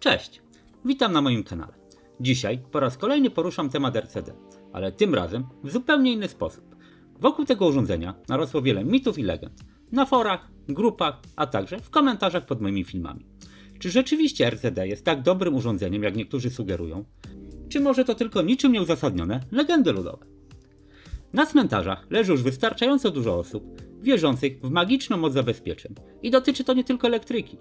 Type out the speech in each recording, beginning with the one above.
Cześć, witam na moim kanale. Dzisiaj po raz kolejny poruszam temat RCD, ale tym razem w zupełnie inny sposób. Wokół tego urządzenia narosło wiele mitów i legend. Na forach, grupach, a także w komentarzach pod moimi filmami. Czy rzeczywiście RCD jest tak dobrym urządzeniem, jak niektórzy sugerują? Czy może to tylko niczym nieuzasadnione legendy ludowe? Na cmentarzach leży już wystarczająco dużo osób wierzących w magiczną moc zabezpieczeń i dotyczy to nie tylko elektryki.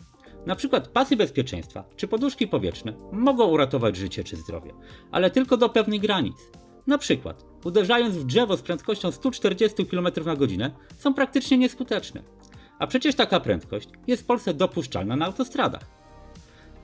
Na przykład pasy bezpieczeństwa czy poduszki powietrzne mogą uratować życie czy zdrowie, ale tylko do pewnych granic. Na przykład uderzając w drzewo z prędkością 140 km na godzinę są praktycznie nieskuteczne. A przecież taka prędkość jest w Polsce dopuszczalna na autostradach.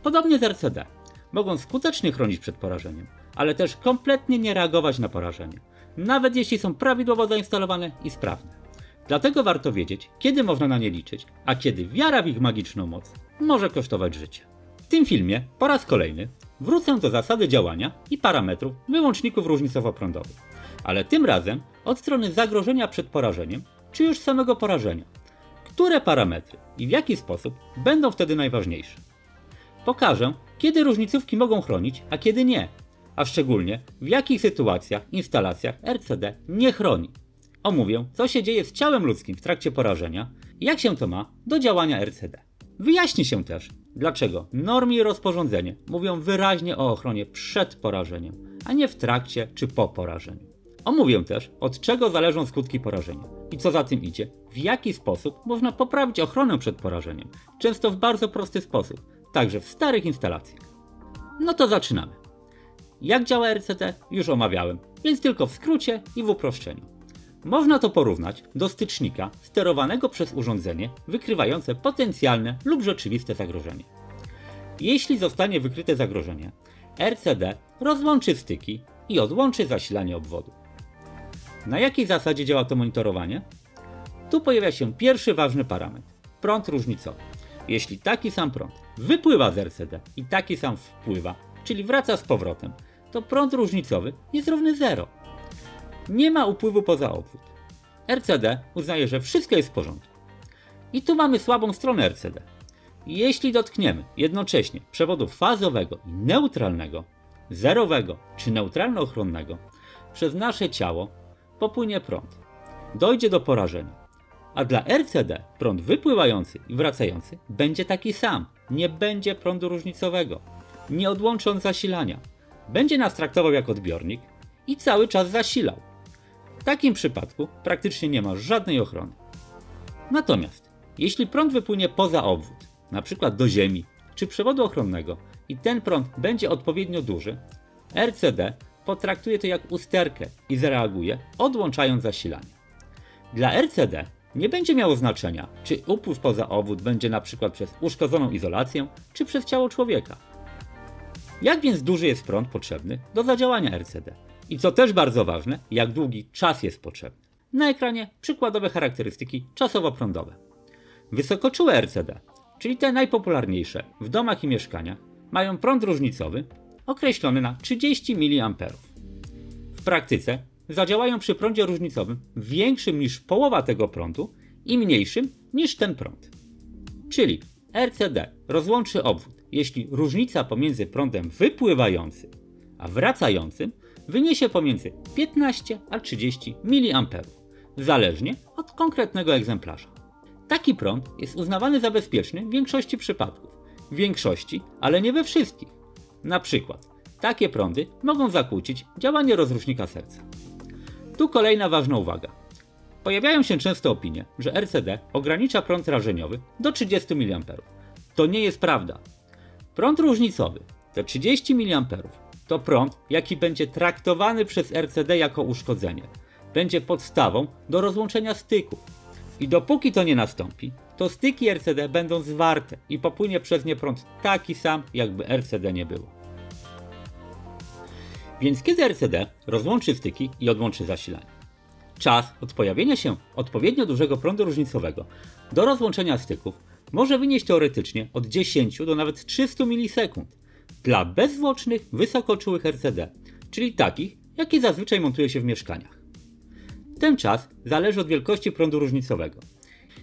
Podobnie z RCD. Mogą skutecznie chronić przed porażeniem, ale też kompletnie nie reagować na porażenie, nawet jeśli są prawidłowo zainstalowane i sprawne. Dlatego warto wiedzieć, kiedy można na nie liczyć, a kiedy wiara w ich magiczną moc może kosztować życie. W tym filmie po raz kolejny wrócę do zasady działania i parametrów wyłączników różnicowo-prądowych, ale tym razem od strony zagrożenia przed porażeniem, czy już samego porażenia. Które parametry i w jaki sposób będą wtedy najważniejsze? Pokażę, kiedy różnicówki mogą chronić, a kiedy nie, a szczególnie w jakich sytuacjach instalacjach RCD nie chroni. Omówię, co się dzieje z ciałem ludzkim w trakcie porażenia i jak się to ma do działania RCD. Wyjaśni się też, dlaczego normy i rozporządzenie mówią wyraźnie o ochronie przed porażeniem, a nie w trakcie czy po porażeniu. Omówię też, od czego zależą skutki porażenia i co za tym idzie, w jaki sposób można poprawić ochronę przed porażeniem, często w bardzo prosty sposób, także w starych instalacjach. No to zaczynamy. Jak działa RCT już omawiałem, więc tylko w skrócie i w uproszczeniu. Można to porównać do stycznika sterowanego przez urządzenie wykrywające potencjalne lub rzeczywiste zagrożenie. Jeśli zostanie wykryte zagrożenie, RCD rozłączy styki i odłączy zasilanie obwodu. Na jakiej zasadzie działa to monitorowanie? Tu pojawia się pierwszy ważny parametr prąd różnicowy. Jeśli taki sam prąd wypływa z RCD i taki sam wpływa, czyli wraca z powrotem, to prąd różnicowy jest równy 0. Nie ma upływu poza obwód. RCD uznaje, że wszystko jest w porządku. I tu mamy słabą stronę RCD. Jeśli dotkniemy jednocześnie przewodu fazowego i neutralnego, zerowego czy neutralno-ochronnego, przez nasze ciało popłynie prąd. Dojdzie do porażenia. A dla RCD prąd wypływający i wracający będzie taki sam. Nie będzie prądu różnicowego. Nie odłączy on zasilania. Będzie nas traktował jak odbiornik i cały czas zasilał. W takim przypadku praktycznie nie ma żadnej ochrony. Natomiast jeśli prąd wypłynie poza obwód, np. do ziemi czy przewodu ochronnego i ten prąd będzie odpowiednio duży, RCD potraktuje to jak usterkę i zareaguje, odłączając zasilanie. Dla RCD nie będzie miało znaczenia, czy upływ poza obwód będzie np. przez uszkodzoną izolację, czy przez ciało człowieka. Jak więc duży jest prąd potrzebny do zadziałania RCD? I co też bardzo ważne, jak długi czas jest potrzebny. Na ekranie przykładowe charakterystyki czasowo-prądowe. Wysokoczułe RCD, czyli te najpopularniejsze w domach i mieszkaniach, mają prąd różnicowy określony na 30 mA. W praktyce zadziałają przy prądzie różnicowym większym niż połowa tego prądu i mniejszym niż ten prąd. Czyli RCD rozłączy obwód, jeśli różnica pomiędzy prądem wypływającym a wracającym wyniesie pomiędzy 15 a 30 mA, zależnie od konkretnego egzemplarza. Taki prąd jest uznawany za bezpieczny w większości przypadków. W większości, ale nie we wszystkich. Na przykład, takie prądy mogą zakłócić działanie rozrusznika serca. Tu kolejna ważna uwaga. Pojawiają się często opinie, że RCD ogranicza prąd rażeniowy do 30 mA. To nie jest prawda. Prąd różnicowy, te 30 mA, to prąd, jaki będzie traktowany przez RCD jako uszkodzenie. Będzie podstawą do rozłączenia styków. I dopóki to nie nastąpi, to styki RCD będą zwarte i popłynie przez nie prąd taki sam, jakby RCD nie było. Więc kiedy RCD rozłączy styki i odłączy zasilanie? Czas od pojawienia się odpowiednio dużego prądu różnicowego do rozłączenia styków może wynieść teoretycznie od 10 do nawet 300 milisekund dla bezzwłocznych, wysokoczułych RCD, czyli takich, jakie zazwyczaj montuje się w mieszkaniach. Ten czas zależy od wielkości prądu różnicowego.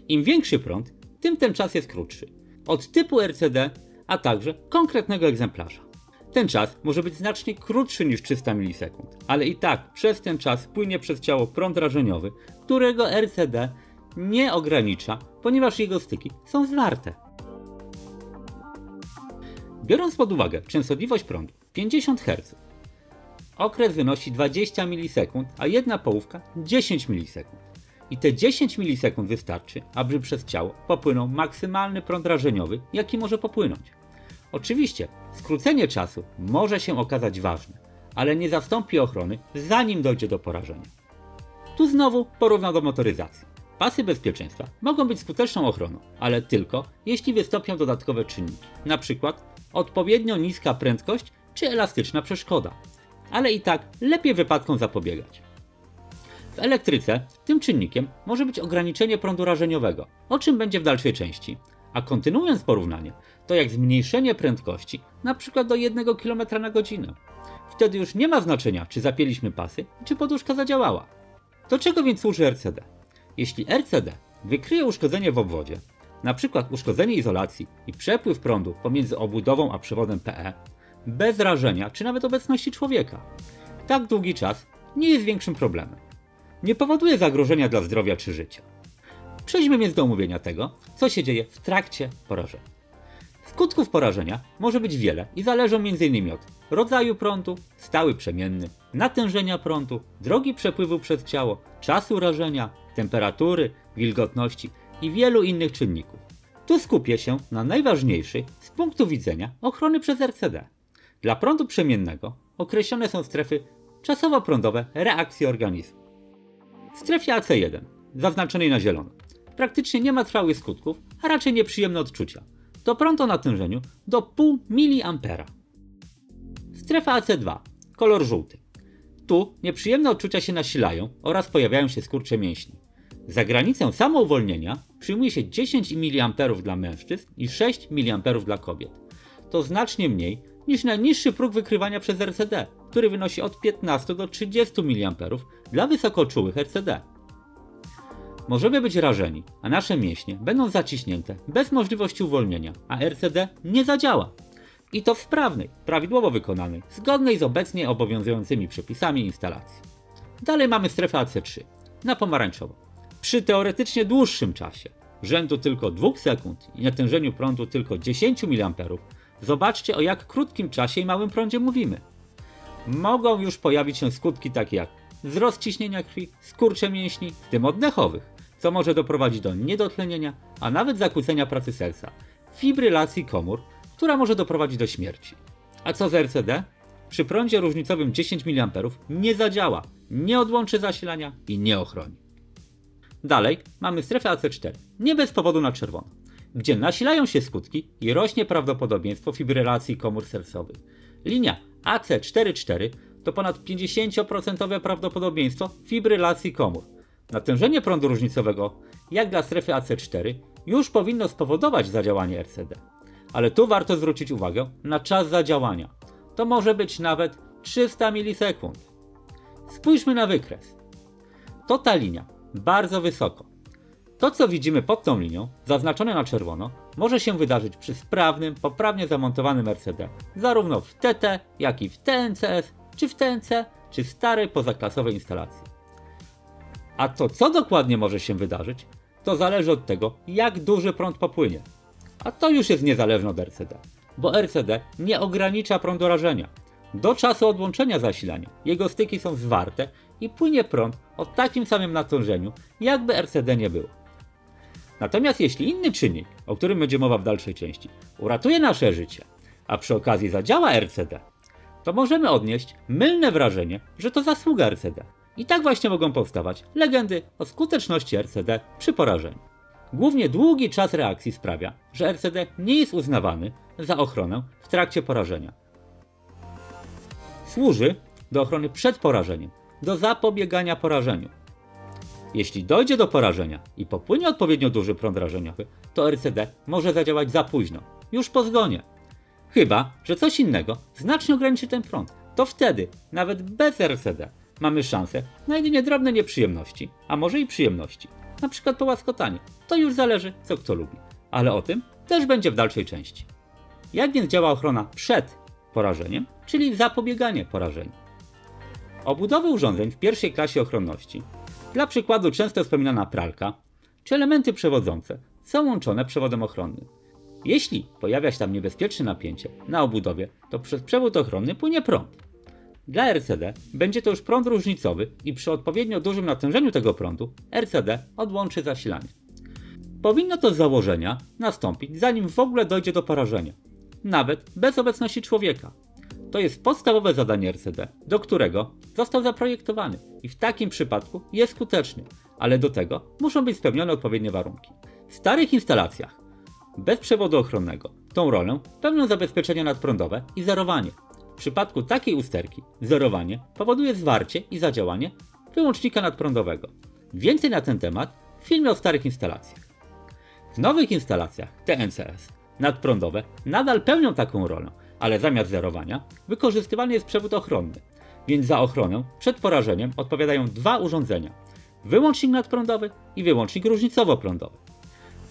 Im większy prąd, tym ten czas jest krótszy. Od typu RCD a także konkretnego egzemplarza. Ten czas może być znacznie krótszy niż 300 milisekund, ale i tak przez ten czas płynie przez ciało prąd rażeniowy, którego RCD nie ogranicza, ponieważ jego styki są zwarte. Biorąc pod uwagę częstotliwość prądu 50 Hz, okres wynosi 20 milisekund, a jedna połówka 10 milisekund. I te 10 milisekund wystarczy, aby przez ciało popłynął maksymalny prąd rażeniowy, jaki może popłynąć. Oczywiście, skrócenie czasu może się okazać ważne, ale nie zastąpi ochrony, zanim dojdzie do porażenia. Tu znowu porównam do motoryzacji. Pasy bezpieczeństwa mogą być skuteczną ochroną, ale tylko jeśli wystąpią dodatkowe czynniki, np. odpowiednio niska prędkość czy elastyczna przeszkoda. Ale i tak lepiej wypadkom zapobiegać. W elektryce tym czynnikiem może być ograniczenie prądu rażeniowego, o czym będzie w dalszej części. A kontynuując porównanie, to jak zmniejszenie prędkości, np. do 1 km na godzinę. Wtedy już nie ma znaczenia, czy zapięliśmy pasy, czy poduszka zadziałała. Do czego więc służy RCD? Jeśli RCD wykryje uszkodzenie w obwodzie, np. uszkodzenie izolacji i przepływ prądu pomiędzy obudową a przewodem PE, bez rażenia czy nawet obecności człowieka, tak długi czas nie jest większym problemem. Nie powoduje zagrożenia dla zdrowia czy życia. Przejdźmy więc do omówienia tego, co się dzieje w trakcie porażenia. Skutków porażenia może być wiele i zależą m.in. od rodzaju prądu, stały przemienny, natężenia prądu, drogi przepływu przez ciało, czasu rażenia, temperatury, wilgotności i wielu innych czynników. Tu skupię się na najważniejszej z punktu widzenia ochrony przez RCD. Dla prądu przemiennego określone są strefy czasowo-prądowe reakcji organizmu. W strefie AC1, zaznaczonej na zielono, praktycznie nie ma trwałych skutków, a raczej nieprzyjemne odczucia. To prąd o natężeniu do 0,5 mA. Strefa AC2, kolor żółty. Tu nieprzyjemne odczucia się nasilają oraz pojawiają się skurcze mięśni. Za granicę samouwolnienia przyjmuje się 10 mA dla mężczyzn i 6 mA dla kobiet. To znacznie mniej niż najniższy próg wykrywania przez RCD, który wynosi od 15 do 30 mA dla wysokoczułych RCD. Możemy być rażeni, a nasze mięśnie będą zaciśnięte bez możliwości uwolnienia, a RCD nie zadziała. I to w sprawnej, prawidłowo wykonanej, zgodnej z obecnie obowiązującymi przepisami instalacji. Dalej mamy strefę AC3, na pomarańczowo. Przy teoretycznie dłuższym czasie, rzędu tylko 2 sekund i natężeniu prądu tylko 10 mA, zobaczcie o jak krótkim czasie i małym prądzie mówimy. Mogą już pojawić się skutki takie jak wzrost ciśnienia krwi, skurcze mięśni, w tym oddechowych, co może doprowadzić do niedotlenienia, a nawet zakłócenia pracy serca, fibrylacji komór, która może doprowadzić do śmierci. A co z RCD? Przy prądzie różnicowym 10 mA nie zadziała, nie odłączy zasilania i nie ochroni. Dalej mamy strefę AC4, nie bez powodu na czerwono, gdzie nasilają się skutki i rośnie prawdopodobieństwo fibrylacji komór sercowych. Linia AC44 to ponad 50% prawdopodobieństwo fibrylacji komór. Natężenie prądu różnicowego, jak dla strefy AC4, już powinno spowodować zadziałanie RCD. Ale tu warto zwrócić uwagę na czas zadziałania. To może być nawet 300 milisekund. Spójrzmy na wykres. To ta linia, bardzo wysoko. To, co widzimy pod tą linią, zaznaczone na czerwono, może się wydarzyć przy sprawnym, poprawnie zamontowanym RCD, zarówno w TT, jak i w TNCS, czy w TNC, czy starej pozaklasowej instalacji. A to, co dokładnie może się wydarzyć, to zależy od tego, jak duży prąd popłynie. A to już jest niezależne od RCD, bo RCD nie ogranicza prądu rażenia. Do czasu odłączenia zasilania jego styki są zwarte i płynie prąd o takim samym natężeniu, jakby RCD nie było. Natomiast jeśli inny czynnik, o którym będzie mowa w dalszej części, uratuje nasze życie, a przy okazji zadziała RCD, to możemy odnieść mylne wrażenie, że to zasługa RCD. I tak właśnie mogą powstawać legendy o skuteczności RCD przy porażeniu. Głównie długi czas reakcji sprawia, że RCD nie jest uznawany za ochronę w trakcie porażenia. Służy do ochrony przed porażeniem, do zapobiegania porażeniu. Jeśli dojdzie do porażenia i popłynie odpowiednio duży prąd rażeniowy, to RCD może zadziałać za późno, już po zgonie. Chyba, że coś innego znacznie ograniczy ten prąd. To wtedy, nawet bez RCD, mamy szansę na jedynie drobne nieprzyjemności, a może i przyjemności. Na przykład połaskotanie. To już zależy, co kto lubi. Ale o tym też będzie w dalszej części. Jak więc działa ochrona przed porażeniem, czyli zapobieganie porażeniu? Obudowy urządzeń w pierwszej klasie ochronności, dla przykładu często wspominana pralka, czy elementy przewodzące są łączone przewodem ochronnym. Jeśli pojawia się tam niebezpieczne napięcie na obudowie, to przez przewód ochronny płynie prąd. Dla RCD będzie to już prąd różnicowy i przy odpowiednio dużym natężeniu tego prądu RCD odłączy zasilanie. Powinno to z założenia nastąpić zanim w ogóle dojdzie do porażenia, nawet bez obecności człowieka. To jest podstawowe zadanie RCD, do którego został zaprojektowany i w takim przypadku jest skuteczny, ale do tego muszą być spełnione odpowiednie warunki. W starych instalacjach bez przewodu ochronnego tą rolę pełnią zabezpieczenia nadprądowe i zerowanie. W przypadku takiej usterki zerowanie powoduje zwarcie i zadziałanie wyłącznika nadprądowego. Więcej na ten temat w filmie o starych instalacjach. W nowych instalacjach TNCS nadprądowe nadal pełnią taką rolę, ale zamiast zerowania wykorzystywany jest przewód ochronny, więc za ochronę przed porażeniem odpowiadają dwa urządzenia: wyłącznik nadprądowy i wyłącznik różnicowo-prądowy.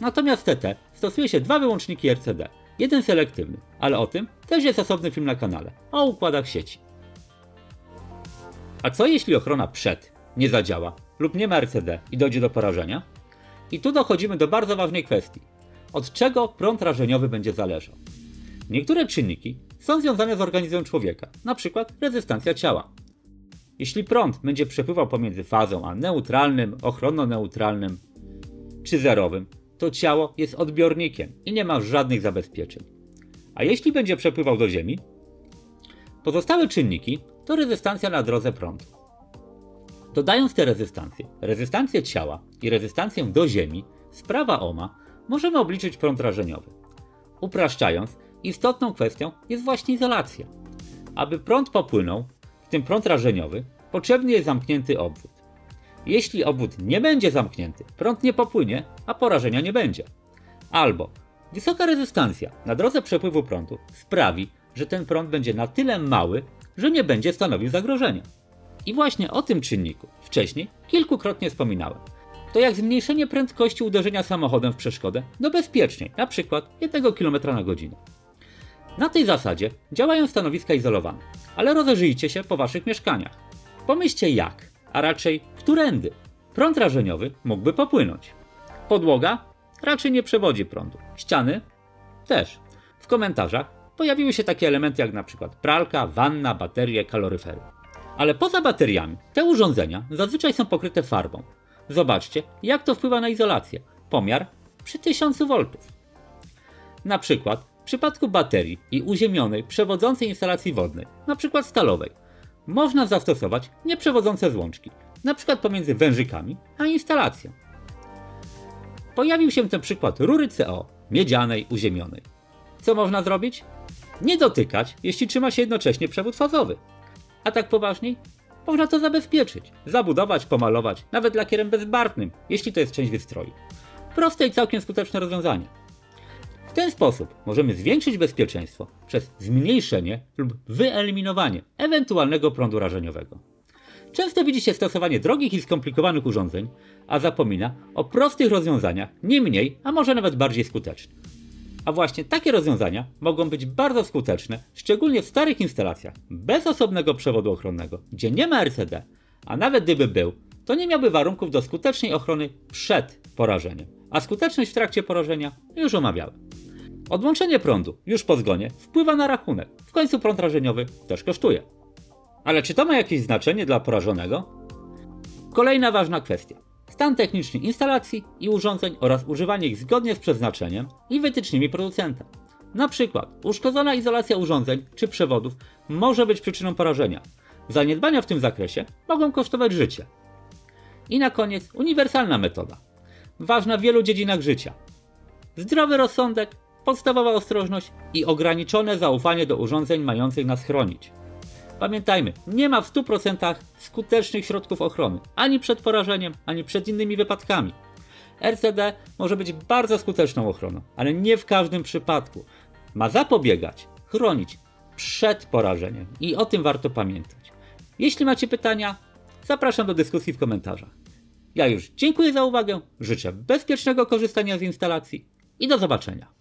Natomiast TT stosuje się dwa wyłączniki RCD, jeden selektywny, ale o tym też jest osobny film na kanale, o układach sieci. A co jeśli ochrona przed nie zadziała lub nie ma RCD i dojdzie do porażenia? I tu dochodzimy do bardzo ważnej kwestii. Od czego prąd rażeniowy będzie zależał? Niektóre czynniki są związane z organizmem człowieka, np. rezystancja ciała. Jeśli prąd będzie przepływał pomiędzy fazą a neutralnym, ochronno-neutralnym czy zerowym, to ciało jest odbiornikiem i nie ma żadnych zabezpieczeń. A jeśli będzie przepływał do Ziemi, pozostałe czynniki to rezystancja na drodze prądu. Dodając te rezystancje, rezystancję ciała i rezystancję do Ziemi z prawa OMA, możemy obliczyć prąd rażeniowy. Upraszczając, istotną kwestią jest właśnie izolacja. Aby prąd popłynął, w tym prąd rażeniowy, potrzebny jest zamknięty obwód. Jeśli obwód nie będzie zamknięty, prąd nie popłynie, a porażenia nie będzie. Albo wysoka rezystancja na drodze przepływu prądu sprawi, że ten prąd będzie na tyle mały, że nie będzie stanowił zagrożenia. I właśnie o tym czynniku wcześniej kilkukrotnie wspominałem. To jak zmniejszenie prędkości uderzenia samochodem w przeszkodę do bezpieczniej, na przykład 1 km na godzinę. Na tej zasadzie działają stanowiska izolowane, ale rozejrzyjcie się po waszych mieszkaniach. Pomyślcie jak, a raczej którędy prąd rażeniowy mógłby popłynąć. Podłoga raczej nie przewodzi prądu. Ściany też. W komentarzach pojawiły się takie elementy jak na przykład pralka, wanna, baterie, kaloryfery. Ale poza bateriami te urządzenia zazwyczaj są pokryte farbą. Zobaczcie, jak to wpływa na izolację. Pomiar przy 1000 V. Na przykład przypadku baterii i uziemionej przewodzącej instalacji wodnej, np. stalowej, można zastosować nieprzewodzące złączki, np. pomiędzy wężykami a instalacją. Pojawił się ten przykład rury CO, miedzianej, uziemionej. Co można zrobić? Nie dotykać, jeśli trzyma się jednocześnie przewód fazowy. A tak poważniej? Można to zabezpieczyć, zabudować, pomalować, nawet lakierem bezbarwnym, jeśli to jest część wystroju. Proste i całkiem skuteczne rozwiązanie. Ten sposób możemy zwiększyć bezpieczeństwo przez zmniejszenie lub wyeliminowanie ewentualnego prądu rażeniowego. Często widzi się stosowanie drogich i skomplikowanych urządzeń, a zapomina o prostych rozwiązaniach, nie mniej, a może nawet bardziej skutecznych. A właśnie takie rozwiązania mogą być bardzo skuteczne, szczególnie w starych instalacjach, bez osobnego przewodu ochronnego, gdzie nie ma RCD, a nawet gdyby był, to nie miałby warunków do skutecznej ochrony przed porażeniem, a skuteczność w trakcie porażenia już omawiałem. Odłączenie prądu już po zgonie wpływa na rachunek, w końcu prąd rażeniowy też kosztuje. Ale czy to ma jakieś znaczenie dla porażonego? Kolejna ważna kwestia. Stan techniczny instalacji i urządzeń oraz używanie ich zgodnie z przeznaczeniem i wytycznymi producenta. Na przykład uszkodzona izolacja urządzeń czy przewodów może być przyczyną porażenia. Zaniedbania w tym zakresie mogą kosztować życie. I na koniec uniwersalna metoda. Ważna w wielu dziedzinach życia. Zdrowy rozsądek, podstawowa ostrożność i ograniczone zaufanie do urządzeń mających nas chronić. Pamiętajmy, nie ma w 100% skutecznych środków ochrony ani przed porażeniem, ani przed innymi wypadkami. RCD może być bardzo skuteczną ochroną, ale nie w każdym przypadku. Ma zapobiegać, chronić przed porażeniem i o tym warto pamiętać. Jeśli macie pytania, zapraszam do dyskusji w komentarzach. Ja już dziękuję za uwagę, życzę bezpiecznego korzystania z instalacji i do zobaczenia.